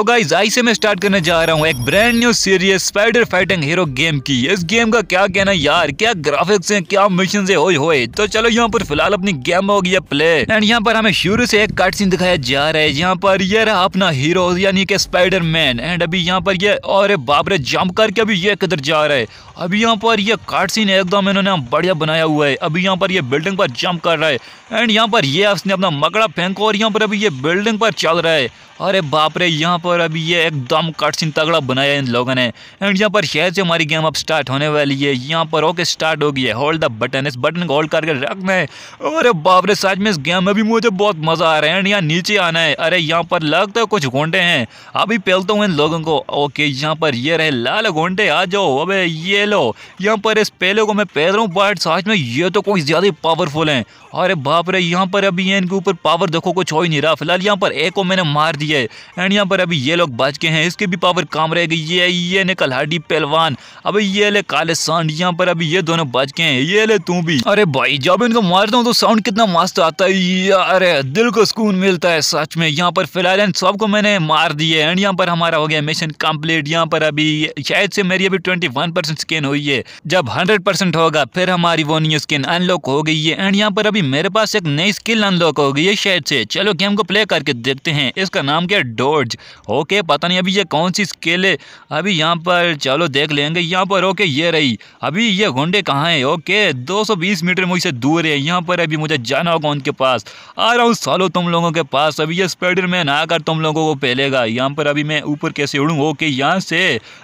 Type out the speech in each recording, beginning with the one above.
तो guys I से मैं स्टार्ट करने जा रहा हूँ एक brand new series spider fighting hero game की। इस गेम का क्या कहना यार? क्या ग्राफिक्स हैं? क्या मिशन है? होए होए। तो चलो यहाँ पर फ़िलहाल अपनी गेम हो गया प्ले एंड यहाँ पर हमें शुरू से एक कट सीन दिखाया जा रहा है। यहाँ पर ये रहा अपना हीरो यानी कि स्पाइडर मैन एंड अभी यहाँ पर ये और बाप रे जंप करके अभी ये किधर जा रहा है? अभी यहाँ पर ये कट सीन एकदम इन्होंने बढ़िया बनाया हुआ है। अभी यहाँ पर ये बिल्डिंग पर जंप कर रहा है। एंड यहाँ पर ये उसने अपना मकड़ा फेंको और यहाँ पर अभी ये बिल्डिंग पर चल रहा है। अरे बाप रे, यहाँ पर अभी ये एकदम कट सीन तगड़ा बनाया इन लोगों ने। एंड यहाँ पर शायद से हमारी गेम अब स्टार्ट होने वाली है। यहाँ पर ओके स्टार्ट हो गई है। होल्ड द बटन इस बटन को होल्ड करके रखना है अरे बाप रे सच में इस गेम में भी मुझे बहुत मज़ा आ रहा है। एंड यहाँ नीचे आना है। अरे यहाँ पर लगता है कुछ घोंटे हैं। अभी पहलता हूँ इन लोगों को। ओके यहाँ पर ये रहे लाल घोंटे। आ जाओ। अबे ये लो। यहाँ पर इस पहले को मैं पहल रहा हूँ बट सच में ये तो कोई ज़्यादा पावरफुल है। अरे बाप रे, यहाँ पर अभी ये इनके ऊपर पावर देखो, कुछ हो ही नहीं रहा। फ़िलहाल यहाँ पर एक को मैंने मार दिया है। एंड यहाँ पर अभी ये लोग बच के हैं। इसके भी पावर काम रह गई। ये ये निकल हाडी पहलवान। अभी ये ले काले सांड, यहाँ पर अभी ये दोनों बच के हैं। ये ले तू भी। अरे भाई, जब इनको मारता हूँ तो साउंड कितना मस्त आता है। अरे, दिल को सुकून मिलता है सच में। यहाँ पर फ़िलहाल इन सबको मैंने मार दिए एंड यहाँ पर हमारा हो गया मिशन कंप्लीट यहाँ पर अभी शायद से मेरी अभी ट्वेंटी वन परसेंट स्किन हुई है। जब हंड्रेड परसेंट होगा, फिर हमारी वो न्यू स्किन अनलॉक हो गई है। एंड यहाँ पर अभी मेरे पास एक नई स्किल अनलॉक हो गई है शायद से। चलो गेम को प्ले करके देखते हैं। इसका नाम क्या डॉज ओके पता नहीं अभी ये कौन सी स्किल है। अभी यहाँ पर चलो देख लेंगे। यहाँ पर ओके ये रही। अभी ये घोंडे कहाँ है? ओके 220 मीटर मुझसे दूर है। यहाँ पर अभी मुझे जाना होगा उनके पास। आ रहा हूँ सालो तुम लोगों के पास। अभी ये स्पाइडर मैन आकर तुम लोगों को पहलेगा यहाँ पर अभी मैं ऊपर कैसे उड़ूँ? ओके यहाँ से।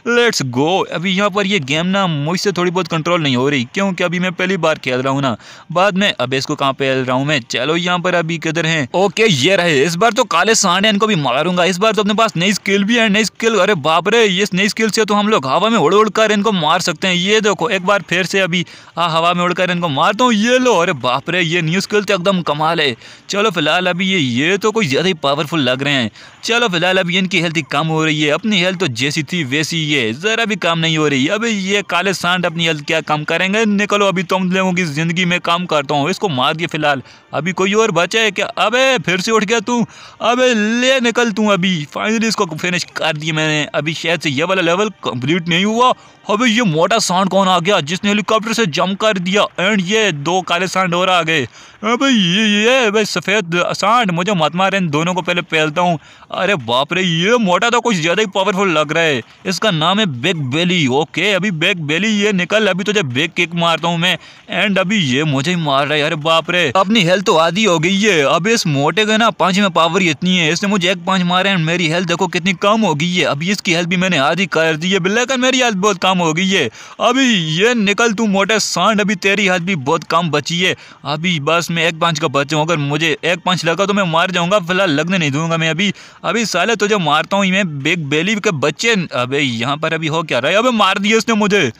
लेट्स गो अभी यहाँ पर ये गेम ना मुझसे थोड़ी बहुत कंट्रोल नहीं हो रही। क्योंकि अभी मैं पहली बार खेल रहा हूँ ना। बाद में अब इसको कहाँ पे रहा हूँ मैं। चलो यहाँ पर अभी किधर है? ओके, ये रहे। इस बार तो काले सांड इनको भी मारूँगा इस बार तो अपने पास नई स्किल भी है, नई स्किल। अरे बाप रे, ये नई स्किल से तो हम लोग हवा में उड़ उड़ इनको मार सकते हैं। ये देखो, एक बार फिर से अभी हाँ हवा में उड़कर इनको मारता हूँ। ये लो, अरे बाप रे, ये न्यू स्किल तो एकदम कमाल है। चलो फ़िलहाल अभी ये ये तो कोई ज़्यादा ही पावरफुल लग रहे हैं। चलो फ़िलहाल अभी इनकी हेल्थ कम हो रही है। अपनी हेल्थ तो जैसी थी वैसी ये ज़रा भी काम नहीं हो रही। अभी ये काले सांड अपनी हेल्थ क्या कम करेंगे? निकलो, अभी तुम लोगों की ज़िंदगी में काम करता हूँ। इसको मार दिया फ़िलहाल। अभी कोई और बचा है क्या? अबे, फिर से उठ गया तू। अबे, ले निकल तू अभी। फाइनली इसको फिनिश कर दिया मैंने। अभी शायद से ये वाला लेवल कंप्लीट नहीं हुआ। अबे, ये मोटा सांड कौन आ गया? जिसने हेलीकॉप्टर से जम कर दिया। एंड ये दो काले सांड और आ गए। अबे, ये ये भाई सफ़ेद सांड। मुझे मत मार, इन दोनों को पहले पहलता हूँ। अरे बाप रे, ये मोटा तो कुछ ज़्यादा ही पावरफुल लग रहा है। इसका नाम है बिग बेली ओके अभी बिग बेली ये निकल, अभी तुझे बिग किक मारता हूँ मैं। एंड अभी ये मुझे ही मार रहा है, अरे बाप रे। अपनी हेल्थ तो आधी हो गई है। अब इस मोटे के ना पंच में पावर इतनी है। इसने मुझे एक पंच मारे एंड मेरी हेल्थ देखो कितनी कम हो गई है। अभी इसकी हेल्थ भी मैंने आधी कर दी है। लेकिन मेरी हेल्थ बहुत कम हो गई है। अभी ये निकल तू मोटे सांड, अभी तेरी हाथ भी बहुत कम बची है। अभी बस मैं एक पंच का बचा हूँ अगर मुझे एक पंच लगा तो मैं मार जाऊँगा, फ़िलहाल लगने नहीं दूँगा मैं अभी। अभी साले तुझे मारता हूँ मैं बिग बेली के बच्चे अभी यहाँ पर अभी हो क्या रहा है? अबे मार दिया उसने मुझे।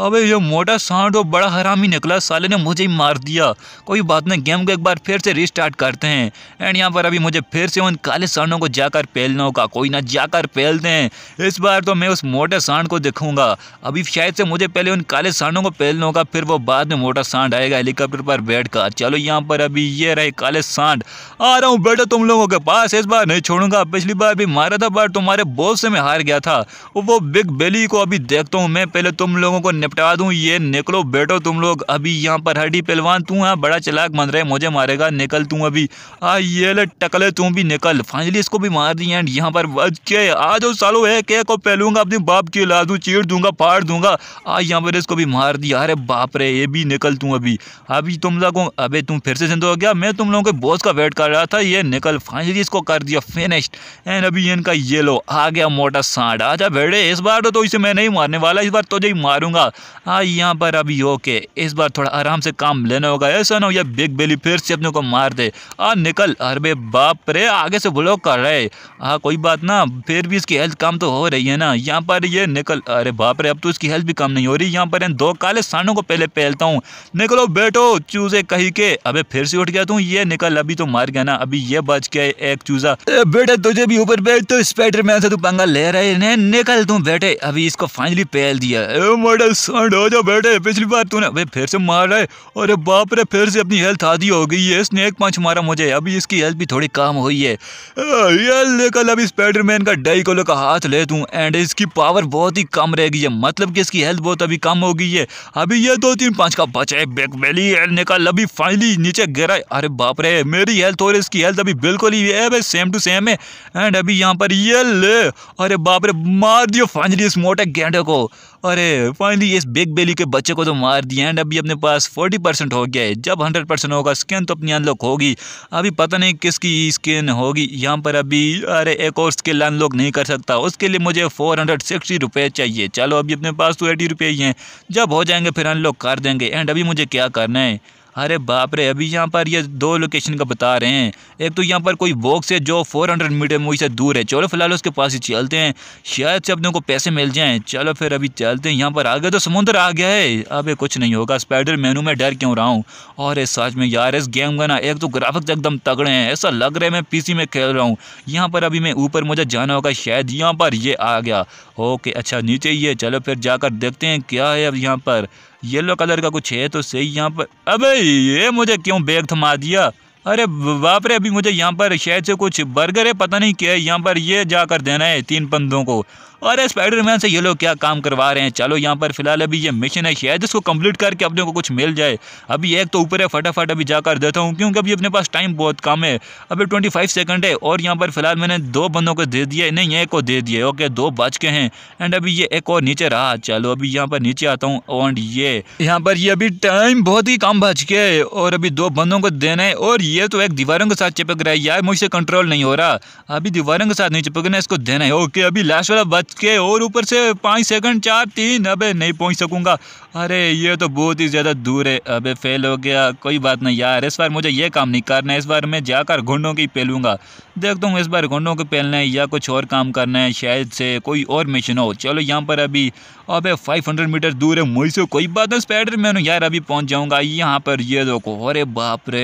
अबे, ये मोटा सांड और बड़ा हरामी निकला, साले ने मुझे ही मार दिया। कोई बात नहीं, गेम को एक बार फिर से रिस्टार्ट करते हैं। एंड यहाँ पर अभी मुझे फिर से उन काले सांडों को जाकर पहलना होगा। कोई ना जाकर पहलते हैं इस बार तो मैं उस मोटे सांड को देखूँगा। अभी शायद से मुझे पहले उन काले सांडों को पहलना होगा, फिर वो बाद में मोटा सांड आएगा हेलीकॉप्टर पर बैठ कर चलो, यहाँ पर अभी ये रहे काले सांड। आ रहा हूँ बेटा तुम लोगों के पास। इस बार नहीं छोड़ूँगा। पिछली बार भी मारा था बट तुम्हारे बोल से मैं हार गया था। वो बिग बेली को अभी देखता हूँ मैं। पहले तुम लोगों को निपटा दूँ ये निकलो बैठो तुम लोग। अभी यहाँ पर हड्डी पहलवान तू है बड़ा चलाक बन रहे मुझे मारेगा निकल तू अभी। आ ये ले टकले तू भी निकल। फाइनली इसको भी मार दी एंड यहाँ पर आ जाओ सालो है के को पहलूँगा अपने बाप की ला दूँ चीड़ दूँगा फाड़ दूँगा। आ यहाँ पर इसको भी मार दिया। अरे बाप रे ये भी निकल तू अभी। अभी तुम लोगों अबे तुम फिर से ज़िंदा हो गया? मैं तुम लोगों के बॉस का वेट कर रहा था ये निकल। फाइनली इसको कर दिया फिनिश्ड एंड अभी इनका ये लो आ गया मोटा सांड। आजा भेड़े इस बार तो, तो इसे मैं नहीं मारने वाला इस बार तुझे ही मारूँगा। हाँ यहाँ पर अभी ओके, इस बार थोड़ा आराम से काम लेना होगा। ऐसा ना हो या बिग बेली फिर से अपने को मार दे। आ, निकल। अरे बाप रे, आगे से ब्लॉक कर रहे हाँ। कोई बात ना, फिर भी इसकी हेल्थ कम तो हो रही है ना। यहाँ पर ये निकल। अरे बाप रे, अब तो इसकी हेल्थ भी कम नहीं हो रही। यहाँ पर इन दो काले सांडों को पहले पहलता हूँ। निकलो बेटो चूजे कही के। अबे फिर से उठ गया तू। ये निकल, अभी तो मार गया ना। अभी ये बच गया एक चूजा। बेटे तुझे भी ऊपर बैठ तो स्पाइडर मैन से तू पंगा ले रहे निकल तू बेटे अभी इसको फाइनली पहल दिया। मोडल सांड हो जा बेटे, पिछली बार तूने भाई फिर से मार रहा है। अरे बाप रे, फिर से अपनी हेल्थ आधी हो गई है। इसने एक पंच मारा मुझे। अभी इसकी हेल्थ भी थोड़ी कम हुई है। ये लेकर अभी स्पाइडरमैन का डाई कोलो का हाथ ले दूँ। एंड इसकी पावर बहुत ही कम रह गई है। मतलब कि इसकी हेल्थ बहुत अभी कम हो गई है। अभी ये दो तीन पाँच का बचा है। बैक वैली निकल, अभी फाइनली नीचे गिरा अरे बाप रे, मेरी हेल्थ और इसकी हेल्थ अभी बिल्कुल ही है। सेम टू सेम है। एंड अभी यहाँ पर ये ले। अरे बाप रे, मार दियो फाइनली इस मोटे गेंडे को। अरे फाइनली इस बिग बेली के बच्चे को तो मार दिया एंड अभी अपने पास फोर्टी परसेंट हो गया है। जब हंड्रेड परसेंट होगा स्किन तो अपनी अनलॉक होगी। अभी पता नहीं किसकी स्किन होगी। यहाँ पर अभी, अरे, एक और स्किल अनलॉक नहीं कर सकता। उसके लिए मुझे फोर हंड्रेड सिक्सटी रुपये चाहिए। चलो, अभी अपने पास तो एटी रुपये ही हैं। जब हो जाएँगे, फिर अनलॉक कर देंगे। एंड अभी मुझे क्या करना है? अरे बाप रे अभी यहाँ पर ये दो लोकेशन का बता रहे हैं। एक तो यहाँ पर कोई बॉक्स है जो 400 मीटर मुझ से दूर है। चलो फ़िलहाल उसके पास ही चलते हैं। शायद से अपने को पैसे मिल जाएँ। चलो फिर अभी चलते हैं। यहाँ पर आगे तो समुद्र आ गया है। अबे कुछ नहीं होगा। स्पाइडर मेनू में, डर क्यों रहा हूँ? और इस सच में यार, इस गेम का ना एक तो ग्राफिक्स एकदम तगड़े हैं। ऐसा लग रहा है मैं पीसी में खेल रहा हूँ। यहाँ पर अभी मैं ऊपर मुझे जाना होगा। शायद यहाँ पर ये आ गया। ओके अच्छा नीचे है। चलो फिर जाकर देखते हैं क्या है अब यहाँ पर। येलो कलर का कुछ है तो सही यहाँ पर। अबे ये मुझे क्यों बैग थमा दिया? अरे बाप रे अभी मुझे यहाँ पर शायद से कुछ बर्गर है, पता नहीं क्या है। यहाँ पर ये जाकर देना है तीन पंदों को। अरे स्पाइडरमैन से ये लोग क्या काम करवा रहे हैं? चलो यहाँ पर फ़िलहाल अभी ये मिशन है, शायद इसको कंप्लीट करके अपने को कुछ मिल जाए। अभी एक तो ऊपर है, फटाफट अभी जाकर देता हूँ, क्योंकि अभी अपने पास टाइम बहुत कम है। अभी ट्वेंटी फाइव सेकंड है और यहाँ पर फ़िलहाल मैंने दो बंदों को दे दिया नहीं, एक को दे दिया ओके, दो बच के हैं। एंड अभी ये एक और नीचे रहा। चलो अभी यहाँ पर नीचे आता हूँ। एंड ये, यहाँ पर ये अभी टाइम बहुत ही कम बच गया है। और अभी दो बंदों को देना है। और ये तो एक दीवारों के साथ चिपक रहा है। यार, मुझसे कंट्रोल नहीं हो रहा। अभी दीवारों के साथ नहीं चिपकना इसको देना है। ओके, अभी लास्ट वाला बच के और ऊपर से पाँच सेकंड चार तीन अबे नहीं पहुँच सकूँगा। अरे, ये तो बहुत ही ज़्यादा दूर है। अबे फेल हो गया। कोई बात नहीं यार, इस बार मुझे ये काम नहीं करना है। इस बार मैं जाकर घुंडों की पेलूँगा। देखता हूँ इस बार घुंडों को पेलना है या कुछ और काम करना है, शायद से कोई और मिशन हो। चलो यहाँ पर अभी, अबे 500 मीटर दूर है, मुझसे कोई बात नहीं स्पाइडर मैन यार, अभी पहुँच जाऊँगा। यहाँ पर ये देखो, अरे बाप रे,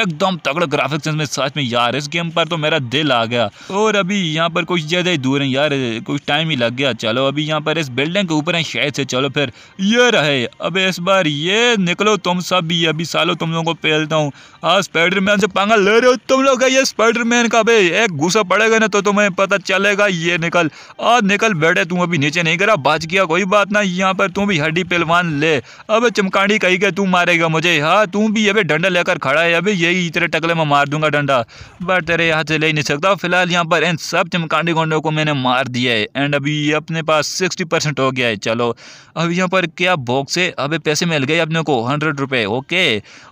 एकदम तगड़ा ग्राफिक्स में सच में यार, इस गेम पर तो मेरा दिल आ गया। और अभी यहाँ पर कुछ ज़्यादा ही दूर है यार, कुछ टाइम ही लग गया। चलो, अभी यहाँ पर इस बिल्डिंग के ऊपर है, शायद से, चलो फिर। ये रहे अब इस बार ये निकलो, तुम सब भी। अभी सालों तुम लोगों को पेलता हूँ। आज स्पाइडर मैन से पंगा ले रहे हो तुम लोग। ये स्पाइडर मैन का भाई, एक गुस्सा पड़ेगा ना तो तुम्हें पता चलेगा, ये निकल। आज निकल बैठे, तू अभी नीचे नहीं करा। बच गया कोई बात ना, यहाँ पर तू भी हड्डी पहलवान ले। अब चमकाड़ी कही के तू मारेगा मुझे। हाँ तू भी अभी डंडा लेकर खड़ा है। अभी यही तेरे टकले में मार दूँगा डंडा। बट तेरे हाथ से ले नहीं सकता। फ़िलहाल यहाँ पर इन सब चमकाड़ी गोंडों को मैंने मार दिया है। एंड अभी अपने पास सिक्सटी परसेंट हो गया है। चलो, अब यहाँ पर क्या बॉक्स है अभी पैसे मिल गए अपने को हंड्रेड रुपये ओके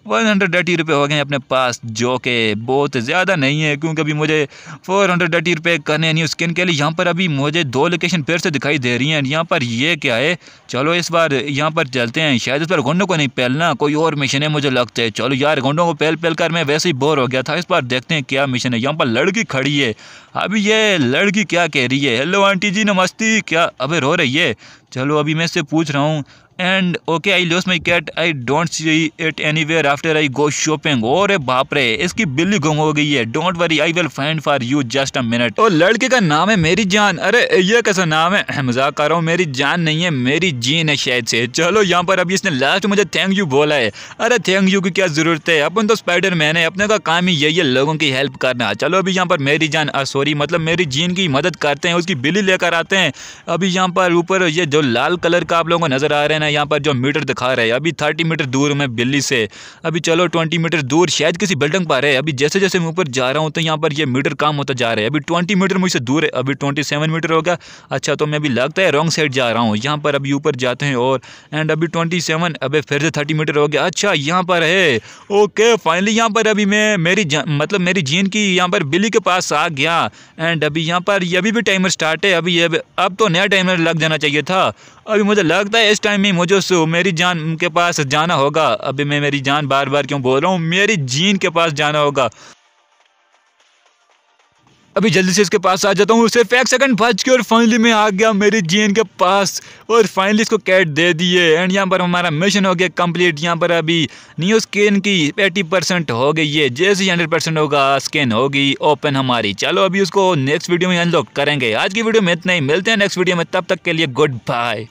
वन हंड्रेड एटी रुपये हो गए अपने पास, जो कि बहुत ज़्यादा नहीं है, क्योंकि अभी मुझे फोर हंड्रेड एटी रुपये करने न्यू स्किन के लिए। यहाँ पर अभी मुझे दो लोकेशन फिर से दिखाई दे रही हैं। यहाँ पर ये क्या है? चलो इस बार यहाँ पर चलते हैं। शायद इस बार गोंडों को नहीं पहलना कोई और मिशन है मुझे लगता है। चलो यार, गोंडों को पहल पहल कर मैं वैसे ही बोर हो गया था। इस बार देखते हैं क्या मिशन है। यहाँ पर लड़की खड़ी है। अभी ये लड़की क्या कह रही है? हेलो आंटी जी, नमस्ती। क्या, अबे रो रही है? चलो अभी मैं इससे पूछ रहा हूँ। And okay I lost my cat I don't see it anywhere after I go shopping और बाप रे इसकी बिल्ली गुम हो गई है don't worry I will find for you just a minute और लड़के का नाम है मेरी जान अरे ये कैसा नाम है मज़ाक कर रहा हूँ मेरी जान नहीं है मेरी जीन है शायद से चलो यहाँ पर अभी इसने लास्ट मुझे थैंक यू बोला है अरे थैंक यू की क्या ज़रूरत है अपन तो स्पाइडर मैन है अपने का काम ही यही है लोगों की हेल्प करना चलो अभी यहाँ पर मेरी जान सॉरी मतलब मेरी जीन की मदद करते हैं उसकी बिल्ली लेकर आते हैं अभी यहाँ पर ऊपर ये जो लाल कलर का आप लोगों को नज़र आ रहे हैं ना यहाँ पर जो मीटर दिखा रहे हैं। अभी थर्टी मीटर दूर में बिल्ली से। अभी चलो ट्वेंटी मीटर दूर, शायद किसी बिल्डिंग पर है। अभी जैसे जैसे मैं ऊपर जा रहा हूँ तो यहाँ पर ये मीटर काम होता जा रहा है। अभी ट्वेंटी मीटर मुझसे दूर है। अभी ट्वेंटी सेवन मीटर हो गया। अच्छा तो मैं अभी लगता है रॉन्ग साइड जा रहा हूँ। यहाँ पर अभी ऊपर जाते हैं और एंड अभी ट्वेंटी सेवन अभी फिर से थर्टी मीटर हो गया। अच्छा यहाँ पर है। ओके फाइनली यहाँ पर अभी मैं, मेरी मतलब मेरी जीन की यहाँ पर बिल्ली के पास आ गया। एंड अभी यहाँ पर अभी भी टाइमर स्टार्ट है। अभी अब तो नया टाइमर लग जाना चाहिए था। अभी मुझे लगता है इस टाइम में मुझे मेरी जान के पास जाना होगा। अभी मैं मेरी जान बार बार क्यों बोल रहा हूँ? मेरी जीन के पास जाना होगा। अभी जल्दी से इसके पास आ जाता हूँ। सिर्फ़ एक सेकंड बच के और फाइनली मैं आ गया मेरी जीन के पास। और फाइनली इसको कैट दे दिए। एंड यहाँ पर हमारा मिशन हो गया कंप्लीट यहाँ पर अभी न्यू स्किन की एटी परसेंट हो गई है। जैसे ही हंड्रेड परसेंट होगा स्किन होगी ओपन हमारी। चलो अभी उसको नेक्स्ट वीडियो में अनलॉक करेंगे। आज की वीडियो में इतना ही। मिलते हैं नेक्स्ट वीडियो में। तब तक के लिए गुड बाय